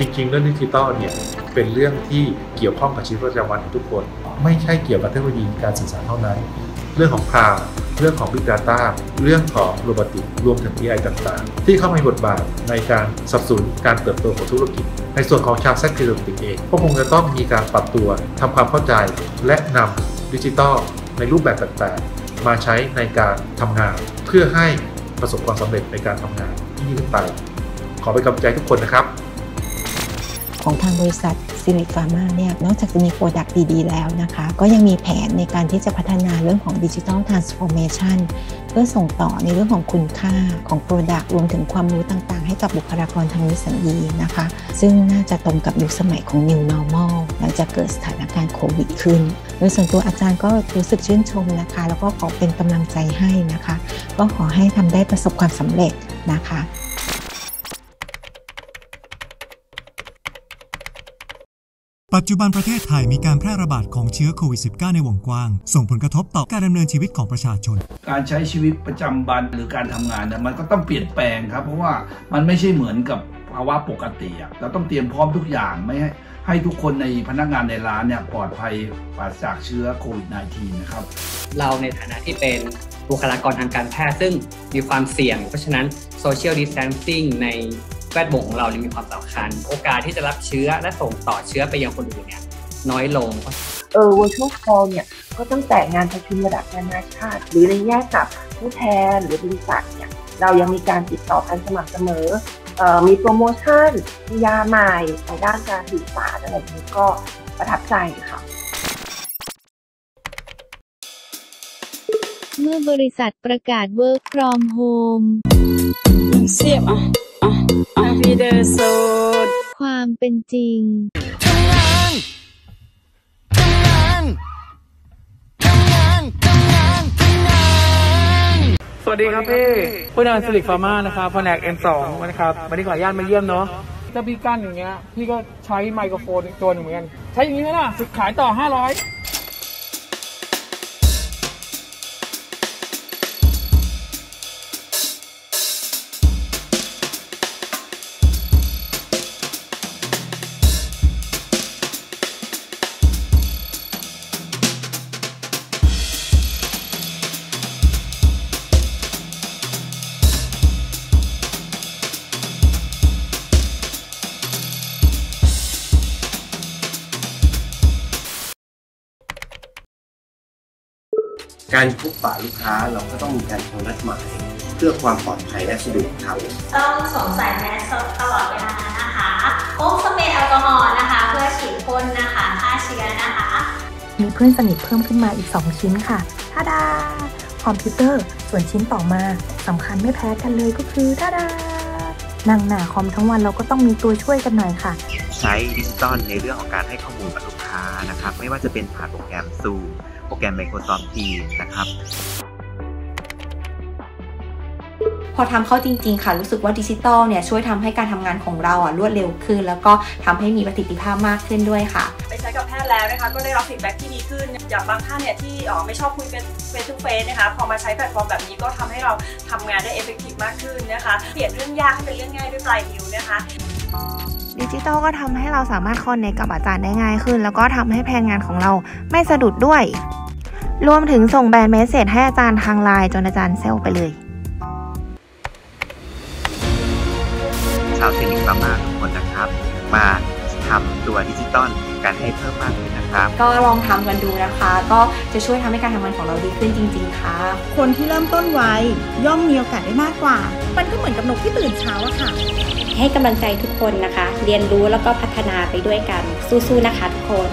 จริง ๆ เรื่องดิจิตอลเนี่ยเป็นเรื่องที่เกี่ยวข้องกับชีวิตประจำวันของทุกคน ไม่ใช่เกี่ยวกับเทคโนโลยีการสื่อสารเท่านั้น เรื่องของ Cloud เรื่องของ Big Data เรื่องของ Robotic รวมถึง AI ต่างๆ ที่เข้ามามีบทบาทในการสนับสนุนการเติบโตของธุรกิจ ในส่วนของชาว ZP Therapeutics เองก็คงจะต้องมีการปรับตัวทำความเข้าใจ และนำดิจิทัลในรูปแบบต่างๆ มาใช้ในการทำงาน เพื่อให้ประสบความสำเร็จในการทำงานที่ยิ่งขึ้นไปขอเป็นกำลังใจทุกคนนะครับ ของทางบริษัท Zuellig Pharma เนี่ยนอกจากจะมี product ดีๆแล้วนะคะ ก็ยังมีแผนในการที่จะพัฒนาเรื่องของ Digital Transformation เพื่อส่งต่อในเรื่องของคุณค่าของ product รวมถึงความรู้ต่างๆ ให้กับบุคลากรทางวิสัญญีนะคะ ซึ่งน่าจะตรงกับยุคสมัยของ New Normal หลังจากเกิดสถานการณ์โควิดขึ้น โดยส่วนตัวอาจารย์ก็รู้สึกชื่นชมนะคะ แล้วก็ขอเป็นกำลังใจให้นะคะ ก็ขอให้ทำได้ประสบความสำเร็จนะคะ ปัจจุบันประเทศไทยมีการแพร่ระบาดของเชื้อโควิด -19 ในวงกว้าง ส่งผลกระทบต่อการดำเนินชีวิตของประชาชน การใช้ชีวิตประจำวันหรือการทำงานเนี่ยมันก็ต้องเปลี่ยนแปลงครับ เพราะว่ามันไม่ใช่เหมือนกับภาวะปกติอะเราต้องเตรียมพร้อมทุกอย่างไม่ให้ให้ทุกคนในพนักงานในร้านเนี่ยปลอดภัยปราศจากเชื้อโควิด -19 นะครับ เราในฐานะที่เป็นบุคลากรทางการแพทย์ซึ่งมีความเสี่ยง เพราะฉะนั้น social distancing ใน แวดวงของเราเนี่ยมีความสำคัญ โอกาสที่จะรับเชื้อและส่งต่อเชื้อไปยังคนอื่นเนี่ยน้อยลง เออ virtual call เนี่ยก็ตั้งแต่งานประชุมระดับนานาชาติ หรือในแง่กับผู้แทนหรือบริษัทเนี่ยเรายังมีการติดต่อกันสม่ำเสมอเอ่อมีโปรโมชั่นมียาใหม่ในด้านการสื่อสารอะไรอย่างนี้ก็ประทับใจค่ะเมื่อบริษัทประกาศ Work from Home เสียบอะอะอะ ความเป็นจริงสวัสดีครับพี่ผู้นานสิริฟาร์มานะครับแผนก M2 นะครับวันนี้ขออนุญาตมาเยี่ยมเนาะถ้าพี่กั้นอย่างเงี้ยพี่ก็ใช้ไมโครโฟนอีกตัวหนึ่งเหมือนกันใช้อย่างนี้ไหมล่ะขายต่อ 500 การพบปะลูกค้าเราก็ต้องมีการโทรนัดหมาย เพื่อความปลอดภัยและสะดวกครับต้องสวมใส่แมสตลอดเวลานะคะพกสเปรย์แอลกอฮอล์นะคะ เพื่อฉีดพ่นนะคะฆ่าเชื้อนะคะ มีเพื่อนสนิทเพิ่มขึ้นมาอีก 2 ชิ้นค่ะทาดาคอมพิวเตอร์ส่วนชิ้นต่อมาสำคัญไม่แพ้กันเลยก็คือทาดานั่งหน้าคอมทั้งวันเราก็ต้องมีตัวช่วยกันหน่อยค่ะ ใช้ดิจิตอลในเรื่องของการให้ข้อมูลกับลูกค้านะครับ ไม่ว่าจะเป็นผ่านโปรแกรม Zoom โปรแกรม Microsoft Teams นะครับ พอทำเข้าจริง ๆ ค่ะ รู้สึกว่าดิจิตอลเนี่ยช่วยทำให้การทำงานของเราอะรวดเร็วขึ้น แล้วก็ทำให้มีประสิทธิภาพมากขึ้นด้วยค่ะ ไปใช้กับแพทย์แล้วนะคะ ก็ได้รับ feedback ที่ดีขึ้นจากบางท่านเนี่ยที่อ๋อไม่ชอบคุยเป็น face to face นะคะ พอมาใช้แพลตฟอร์มแบบนี้ก็ทำให้เราทำงานได้ effective มากขึ้นนะคะ เปลี่ยนเรื่องยากให้เป็นเรื่องง่ายด้วยปลายนิ้วนะคะดิจิตอลก็ทำให้เราสามารถ connect กับอาจารย์ได้ง่ายขึ้น แล้วก็ทำให้แผนงานของเราไม่สะดุดด้วย รวมถึงส่ง brand message ให้อาจารย์ทางไลน์จนอาจารย์ say yes ไปเลยชาว Zuellig Pharma ทุกคนนะครับ มาทำตัวดิจิตอลกันให้เพิ่มมากขึ้นนะครับ ก็ลองทำกันดูนะคะ ก็จะช่วยทำให้การทำงานของเราดีขึ้นจริง ๆ ค่ะ คนที่เริ่มต้นไวย่อมมีโอกาสได้มากกว่า มันก็เหมือนกับนกที่ตื่นเช้าอะค่ะ ให้กำลังใจทุกคนนะคะ เรียนรู้แล้วก็พัฒนาไปด้วยกันสู้ๆนะคะทุกคน